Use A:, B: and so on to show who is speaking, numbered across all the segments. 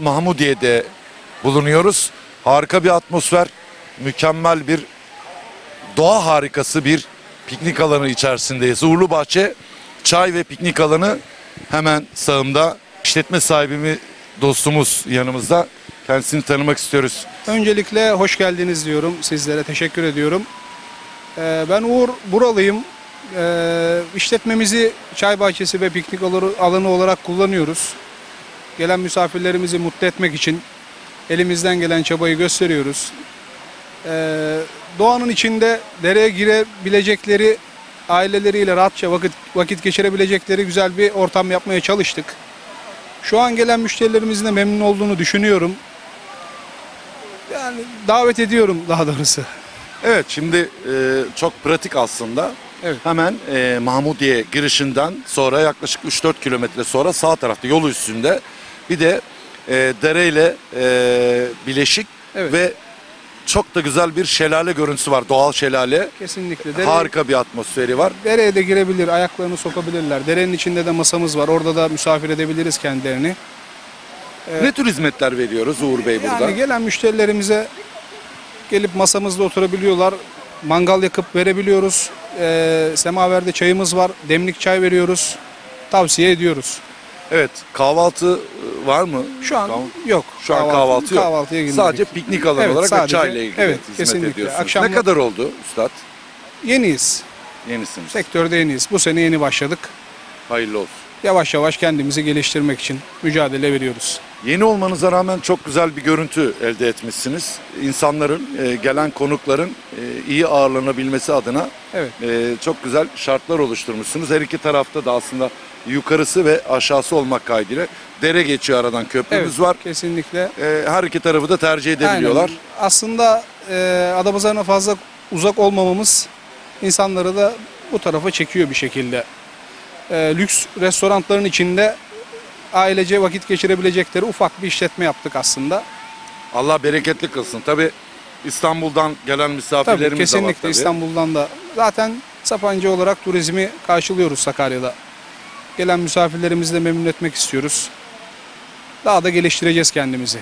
A: Mahmudiye'de bulunuyoruz. Harika bir atmosfer, mükemmel bir doğa harikası bir piknik alanı içerisindeyiz. Uğurlu Bahçe çay ve piknik alanı hemen sağımda. İşletme sahibimi dostumuz yanımızda. Kendisini tanımak istiyoruz.
B: Öncelikle hoş geldiniz diyorum sizlere. Teşekkür ediyorum. Ee, ben Uğur Buralıyım. Ee, işletmemizi çay bahçesi ve piknik alanı- olarak kullanıyoruz. Gelen misafirlerimizi mutlu etmek için elimizden gelen çabayı gösteriyoruz. Ee, doğanın içinde dereye girebilecekleri, aileleriyle rahatça vakit, vakit geçirebilecekleri güzel bir ortam yapmaya çalıştık. Şu an gelen müşterilerimizin de memnun olduğunu düşünüyorum. Yani davet ediyorum daha doğrusu.
A: Evet şimdi e, çok pratik aslında.
B: Evet.
A: Hemen e, Mahmudiye girişinden sonra yaklaşık 3-4 kilometre sonra sağ tarafta yol üstünde bir de e, dereyle e, bileşik
B: Evet.
A: ve çok da güzel bir şelale görüntüsü var. Doğal şelale.
B: Kesinlikle. Dere,
A: Harika bir atmosferi var.
B: Dereye de girebilir, ayaklarını sokabilirler. Derenin içinde de masamız var. Orada da misafir edebiliriz kendilerini. Evet.
A: Ne tür hizmetler veriyoruz Uğur Bey burada?
B: Yani gelen müşterilerimize gelip masamızda oturabiliyorlar. Mangal yakıp verebiliyoruz. Ee, semaverde çayımız var. Demlik çay veriyoruz. Tavsiye ediyoruz.
A: Evet kahvaltı e, var mı?
B: Şu an
A: Kahv-
B: yok.
A: Şu an kahvaltı yok.
B: Kahvaltıya girmedik.
A: Sadece piknik alanı
B: Evet,
A: olarak ve
B: sadece-
A: çayla ilgili
B: evet,
A: hizmet
B: kesinlikle.
A: ediyorsunuz.
B: Akşam-
A: Ne kadar oldu Üstad?
B: Yeniyiz.
A: Yenisiniz.
B: Sektörde yeniyiz. Bu sene yeni başladık.
A: Hayırlı olsun.
B: Yavaş yavaş kendimizi geliştirmek için mücadele veriyoruz.
A: Yeni olmanıza rağmen çok güzel bir görüntü elde etmişsiniz. İnsanların, e, gelen konukların e, iyi ağırlanabilmesi adına
B: Evet.
A: e, çok güzel şartlar oluşturmuşsunuz. Her iki tarafta da aslında yukarısı ve aşağısı olmak kaydıyla dere geçiyor aradan köprümüz
B: Evet,
A: var.
B: kesinlikle.
A: E, her iki tarafı da tercih edebiliyorlar.
B: Aynen. Aslında e, Adapazarı'na fazla uzak olmamamız insanları da bu tarafa çekiyor bir şekilde. E, lüks restoranların içinde ailece vakit geçirebilecekleri ufak bir işletme yaptık aslında.
A: Allah bereketli kılsın. Tabi İstanbul'dan gelen
B: Tabii
A: misafirlerimiz de var
B: kesinlikle. İstanbul'dan da zaten Sapancı olarak turizmi karşılıyoruz Sakarya'da. Gelen misafirlerimizi de memnun etmek istiyoruz. Daha da geliştireceğiz kendimizi.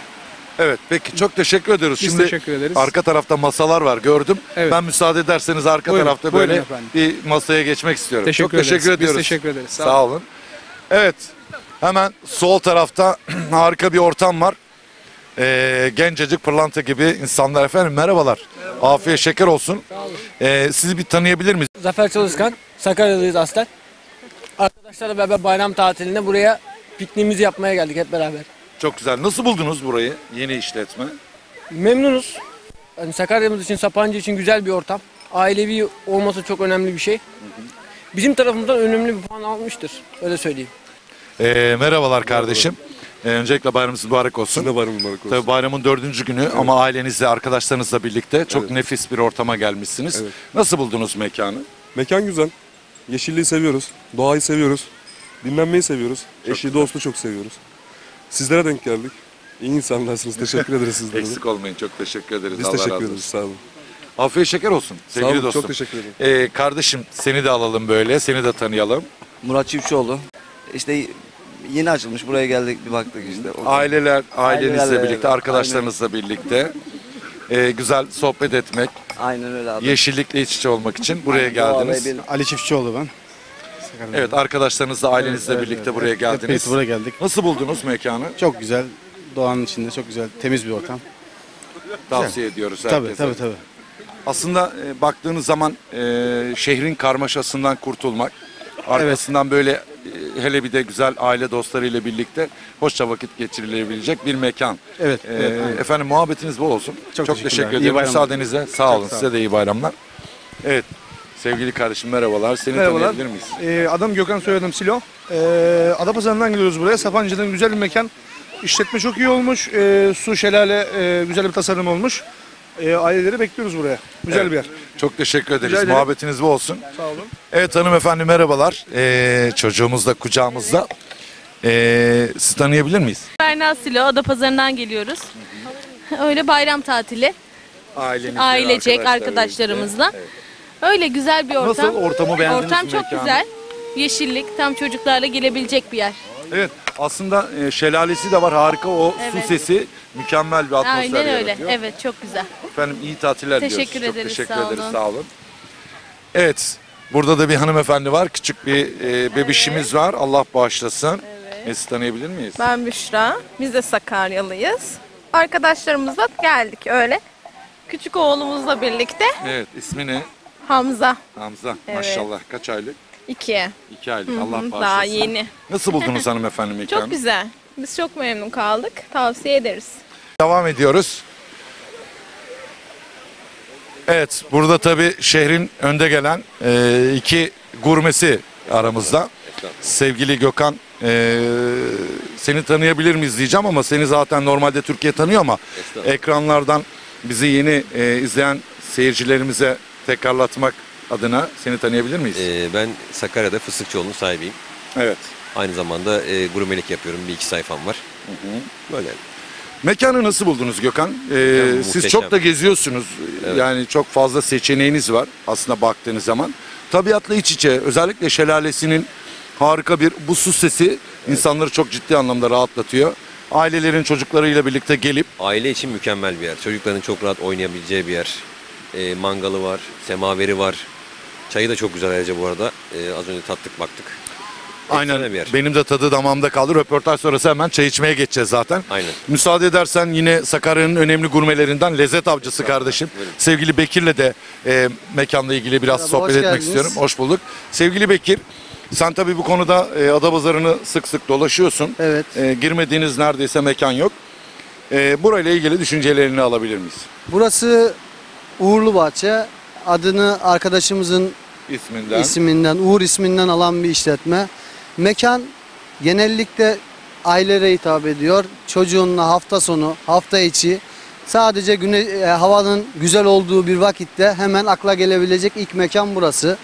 A: Evet peki çok teşekkür ediyoruz.
B: Biz
A: Şimdi
B: teşekkür ederiz.
A: arka tarafta masalar var gördüm.
B: Evet.
A: Ben müsaade ederseniz arka
B: Buyurun,
A: tarafta
B: buyurun
A: böyle
B: efendim.
A: bir masaya geçmek istiyorum.
B: Teşekkür
A: çok teşekkür
B: ederiz. Biz
A: ediyoruz.
B: teşekkür ederiz. Sağ
A: Sağ, olun. Evet hemen sol tarafta harika bir ortam var. Ee, gencecik pırlanta gibi insanlar efendim merhabalar. Afiyet şeker olsun. Ee, sizi bir tanıyabilir miyiz?
C: Zafer Çalışkan, Sakaryalıyız aslen. Arkadaşlarla beraber bayram tatilinde buraya pikniğimizi yapmaya geldik hep beraber.
A: Çok güzel. Nasıl buldunuz burayı? Yeni işletme.
C: Memnunuz. Yani Sakarya'mız için, Sapancı için güzel bir ortam. Ailevi olması çok önemli bir şey. Bizim tarafımızdan önemli bir puan almıştır. Öyle söyleyeyim.
A: Ee, merhabalar kardeşim. Ee, öncelikle bayramınız mübarek olsun.
D: Sizin de bayram mübarek olsun.
A: Tabii bayramın dördüncü günü ama ailenizle, arkadaşlarınızla birlikte çok nefis bir ortama gelmişsiniz.
D: Evet.
A: Nasıl buldunuz mekanı?
D: Mekan güzel. Yeşilliği seviyoruz. Doğayı seviyoruz. Dinlenmeyi seviyoruz. Eşi dostu çok seviyoruz. Sizlere denk geldik. İyi insanlarsınız. Teşekkür ederiz sizlere.
A: Eksik olmayın. Çok teşekkür ederiz.
D: Biz
A: Allah
D: teşekkür
A: razı
D: ederiz. Sağ olun.
A: Afiyet şeker olsun sevgili
D: Sağ olun.
A: dostum.
D: Çok teşekkür ederim.
A: Ee, kardeşim seni de alalım böyle. Seni de tanıyalım.
E: Murat Çiftçioğlu. İşte yeni açılmış buraya geldik bir baktık işte.
A: Aileler, ailenizle
E: Ailelerle,
A: birlikte, arkadaşlarınızla birlikte ee, güzel sohbet etmek,
E: Aynen öyle abi.
A: yeşillikle iç içe olmak için buraya geldiniz.
E: bir-
B: Ali Çiftçioğlu ben.
A: Evet, arkadaşlarınızla, ailenizle birlikte buraya geldiniz.
F: Hepimiz buraya geldik.
A: Nasıl buldunuz mekanı?
F: Çok güzel. Doğanın içinde çok güzel, temiz bir ortam.
A: Tavsiye ediyoruz herkese.
F: Tabii tabii tabii.
A: Aslında e, baktığınız zaman e, şehrin karmaşasından kurtulmak, arkasından böyle e, hele bir de güzel aile dostlarıyla birlikte hoşça vakit geçirilebilecek bir mekan.
F: Evet,
A: E,
F: evet, aynen.
A: efendim muhabbetiniz bol olsun. Çok,
F: Çok
A: teşekkür ederim. Müsaadenizle sağ olun.
F: sağ
A: Size de iyi bayramlar. Evet. Sevgili kardeşim merhabalar. Seni
G: Merhabalar.
A: tanıyabilir miyiz?
G: Ee, adım Gökhan soyadım Silo. Ee, Adapazarı'ndan geliyoruz buraya. Sapancı'dan güzel bir mekan. İşletme çok iyi olmuş. Ee, su, şelale, e, güzel bir tasarım olmuş. Ee, aileleri bekliyoruz buraya. Güzel
A: Evet.
G: bir yer.
A: Çok teşekkür ederiz.
G: ederim.
A: Muhabbetiniz bol olsun.
G: Sağ olun.
A: Evet hanımefendi merhabalar. Ee, çocuğumuz da kucağımızda. Ee, sizi tanıyabilir miyiz?
H: Berna Silo, Adapazarı'ndan geliyoruz. Öyle bayram tatili,
A: Ailenizle,
H: ailecek, arkadaşlarımızla. Öyle güzel bir ortam.
A: Nasıl ortamı beğendiniz
H: Ortam
A: mi
H: çok
A: mekanı?
H: güzel. Yeşillik, tam çocuklarla gelebilecek bir yer.
A: Evet. Aslında e, şelalesi de var harika o su
H: Evet.
A: sesi mükemmel bir atmosfer
H: Aynen öyle.
A: yaratıyor.
H: Evet çok güzel.
A: Efendim iyi tatiller
H: Teşekkür
A: diliyoruz. Çok
H: ederiz,
A: teşekkür
H: sağ
A: ederiz
H: olun.
A: sağ olun. Evet burada da bir hanımefendi var. Küçük bir e, bebişimiz var. Allah bağışlasın. Evet. Sizi tanıyabilir miyiz?
I: Ben Büşra. Biz de Sakaryalıyız. Arkadaşlarımızla geldik öyle. Küçük oğlumuzla birlikte
A: Evet ismi ne?
I: Hamza
A: Hamza.
I: Evet.
A: Maşallah. Kaç aylık?
I: 2.
A: İki aylık. Allah bağışlasın.
I: Daha yeni.
A: Nasıl buldunuz hanımefendi mekanı?
I: Çok güzel. Biz çok memnun kaldık. Tavsiye ederiz.
A: Devam ediyoruz. Evet, burada tabii şehrin önde gelen e, iki gurmesi aramızda. Sevgili Gökhan, e, seni tanıyabilir miyiz diyeceğim ama seni zaten normalde Türkiye tanıyor ama ekranlardan bizi yeni e, izleyen seyircilerimize tekrarlatmak adına seni tanıyabilir miyiz?
J: Ee, ben Sakarya'da Fıstıkçıoğlu'nun sahibiyim.
A: evet.
J: Aynı zamanda e, gurmelik yapıyorum. Bir iki sayfam var. Böyle.
A: Mekanı nasıl buldunuz Gökhan? Ee,
J: Mekan
A: siz
J: muhteşem.
A: çok da geziyorsunuz.
J: Evet.
A: Yani çok fazla seçeneğiniz var aslında baktığınız zaman. Tabiatla iç içe özellikle şelalesinin harika bir bu su sesi insanları çok ciddi anlamda rahatlatıyor. Ailelerin çocuklarıyla birlikte gelip
J: Aile için mükemmel bir yer. Çocukların çok rahat oynayabileceği bir yer. E, mangalı var, semaveri var. Çayı da çok güzel ayrıca bu arada. E, az önce tattık baktık.
A: aynen
J: Efsane bir yer.
A: benim de tadı damağımda kaldı. Röportaj sonrası hemen çay içmeye geçeceğiz zaten.
J: Aynen.
A: Müsaade edersen yine Sakarya'nın önemli gurmelerinden lezzet avcısı kardeşim.
J: Buyurun.
A: Sevgili Bekir'le de e, mekanla ilgili biraz
F: Merhaba,
A: sohbet
F: hoş
A: etmek
F: geldiniz.
A: istiyorum. Hoş bulduk. Sevgili Bekir, sen tabii bu konuda e, Adapazarı'nı sık sık dolaşıyorsun.
F: Evet.
A: E, girmediğiniz neredeyse mekan yok. E, burayla ilgili düşüncelerini alabilir miyiz?
F: Burası Uğurlu Bahçe. Adını arkadaşımızın
A: İsminden.
F: isminden, Uğur isminden alan bir işletme. Mekan genellikle ailelere hitap ediyor. Çocuğunla hafta sonu, hafta içi sadece güne, e, havanın güzel olduğu bir vakitte hemen akla gelebilecek ilk mekan burası.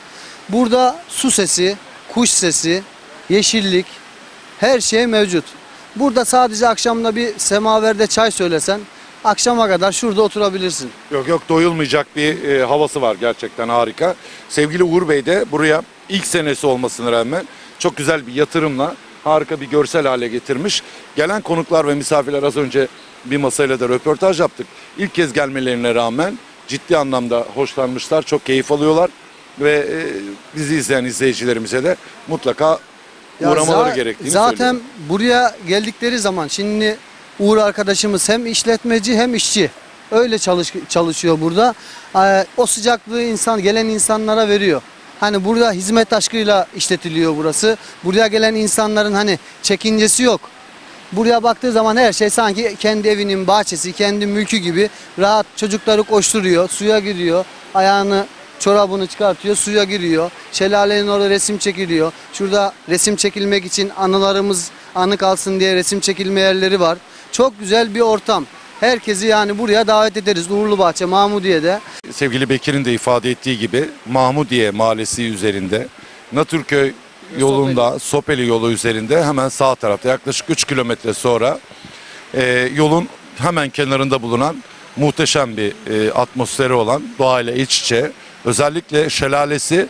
F: Burada su sesi, kuş sesi, yeşillik her şey mevcut. Burada sadece akşamda bir semaverde çay söylesen akşama kadar şurada oturabilirsin.
A: Yok yok doyulmayacak bir e, havası var gerçekten harika. Sevgili Uğur Bey de buraya ilk senesi olmasına rağmen çok güzel bir yatırımla harika bir görsel hale getirmiş. Gelen konuklar ve misafirler az önce bir masayla da röportaj yaptık. İlk kez gelmelerine rağmen ciddi anlamda hoşlanmışlar, çok keyif alıyorlar ve e, bizi izleyen izleyicilerimize de mutlaka
F: Ya
A: uğramaları
F: za-
A: gerektiğini
F: Zaten
A: söylüyorum.
F: buraya geldikleri zaman şimdi Uğur arkadaşımız hem işletmeci hem işçi. Öyle çalış, çalışıyor burada. Ee, o sıcaklığı insan gelen insanlara veriyor. Hani burada hizmet aşkıyla işletiliyor burası. Buraya gelen insanların hani çekincesi yok. Buraya baktığı zaman her şey sanki kendi evinin bahçesi, kendi mülkü gibi rahat çocukları koşturuyor, suya giriyor, ayağını çorabını çıkartıyor, suya giriyor. Şelalenin orada resim çekiliyor. Şurada resim çekilmek için anılarımız anı kalsın diye resim çekilme yerleri var. Çok güzel bir ortam. Herkesi yani buraya davet ederiz. Uğurlu Bahçe, Mahmudiye'de.
A: sevgili Bekir'in de ifade ettiği gibi Mahmudiye Mahallesi üzerinde Natürköy yolunda Sopeli yolu üzerinde hemen sağ tarafta yaklaşık 3 kilometre sonra e, yolun hemen kenarında bulunan muhteşem bir e, atmosferi olan doğayla iç içe özellikle şelalesi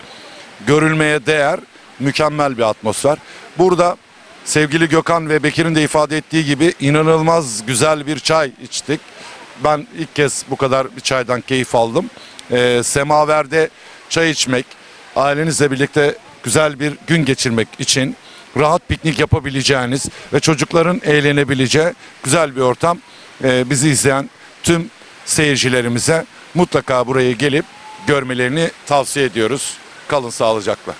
A: görülmeye değer mükemmel bir atmosfer. Burada sevgili Gökhan ve Bekir'in de ifade ettiği gibi inanılmaz güzel bir çay içtik. Ben ilk kez bu kadar bir çaydan keyif aldım. Ee, semaverde çay içmek, ailenizle birlikte güzel bir gün geçirmek için rahat piknik yapabileceğiniz ve çocukların eğlenebileceği güzel bir ortam. Ee, bizi izleyen tüm seyircilerimize mutlaka buraya gelip görmelerini tavsiye ediyoruz. Kalın sağlıcakla.